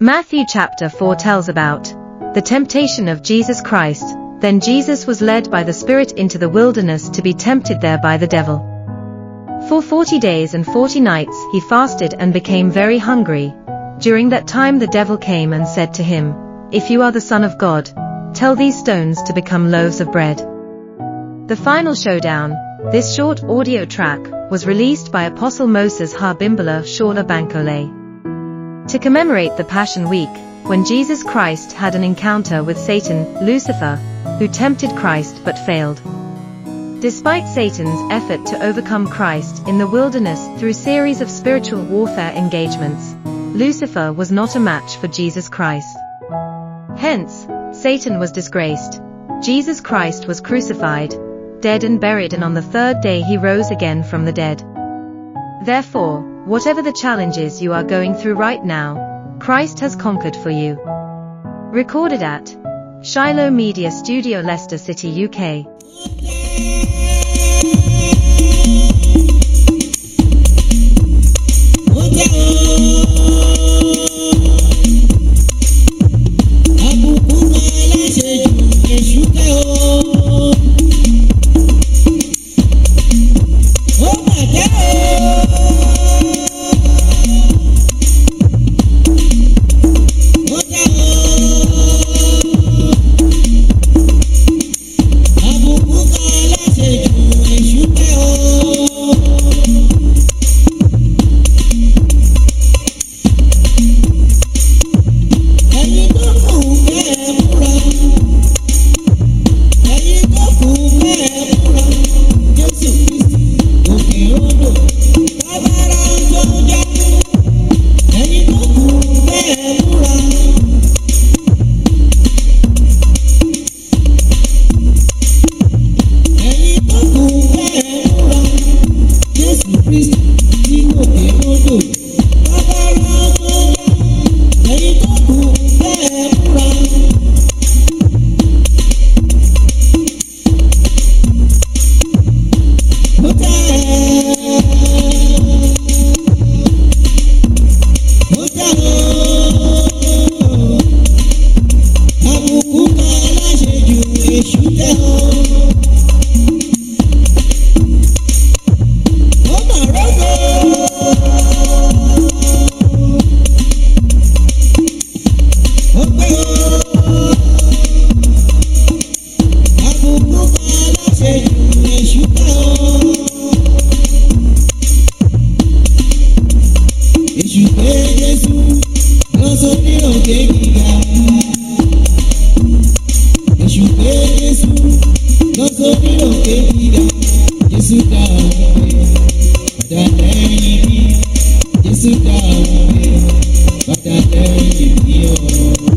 Matthew chapter 4 tells about the temptation of Jesus Christ. Then Jesus was led by the Spirit into the wilderness to be tempted there by the devil. For forty days and forty nights he fasted and became very hungry. During that time the devil came and said to him, If you are the Son of God, tell these stones to become loaves of bread. The final showdown, this short audio track, was released by Apostle Moses Abimbola Shola Bankole. To commemorate the Passion Week, when Jesus Christ had an encounter with Satan, Lucifer, who tempted Christ but failed. Despite Satan's effort to overcome Christ in the wilderness through series of spiritual warfare engagements, Lucifer was not a match for Jesus Christ. Hence, Satan was disgraced. Jesus Christ was crucified, dead and buried and on the third day he rose again from the dead. Therefore, whatever the challenges you are going through right now, Christ has conquered for you. Recorded at Shiloh Media Studio Leicester City UK. Bàtà lẹ́yìn ní ọ̀rọ̀.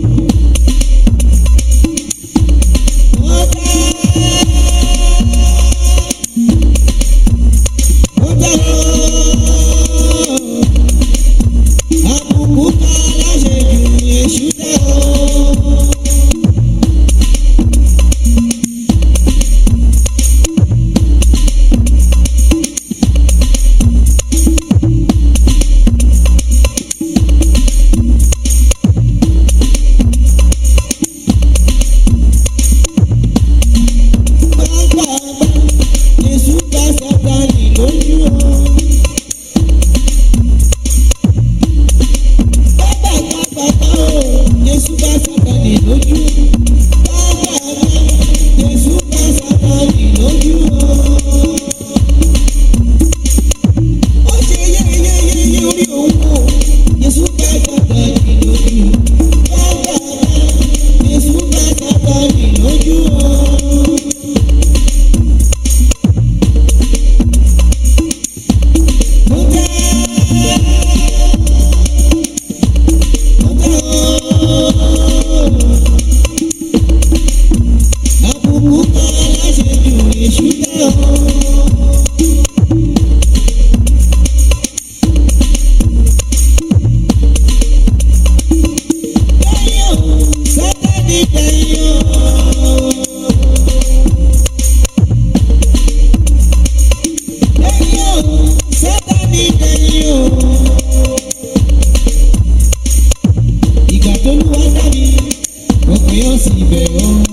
àtolúwa sábì ọkàn yóò sì bẹ̀rù.